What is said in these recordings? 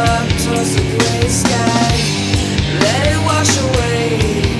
up towards the gray sky. Let it wash away.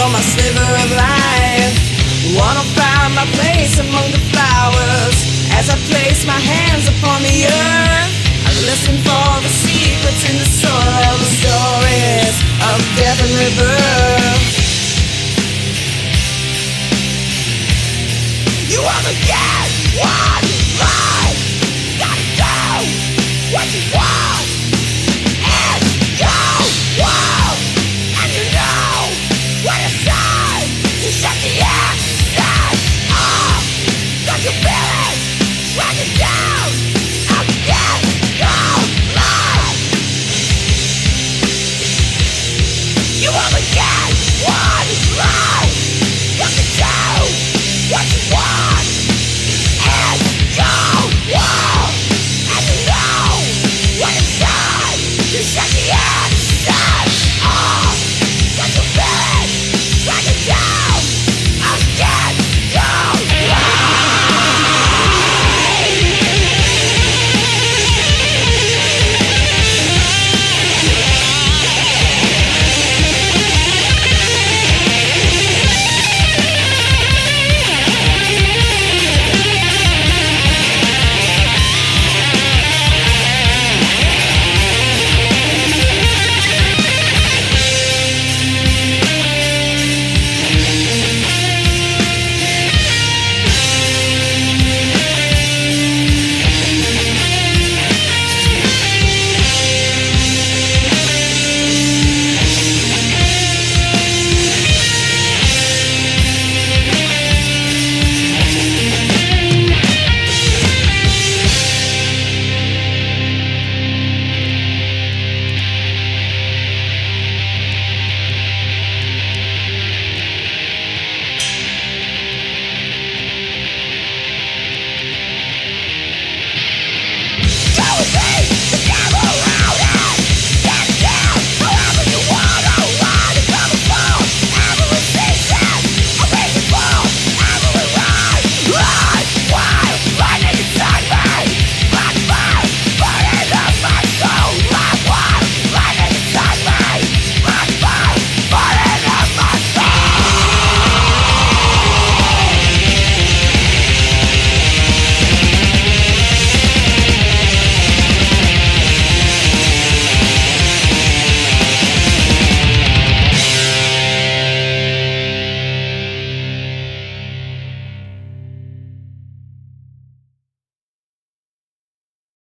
for my sliver of life. Wanna find my place among the flowers as I place my hands upon the earth. I listen for the secrets in the soil, the stories of death and rebirth. You are the gift, one life. Gotta do what you want.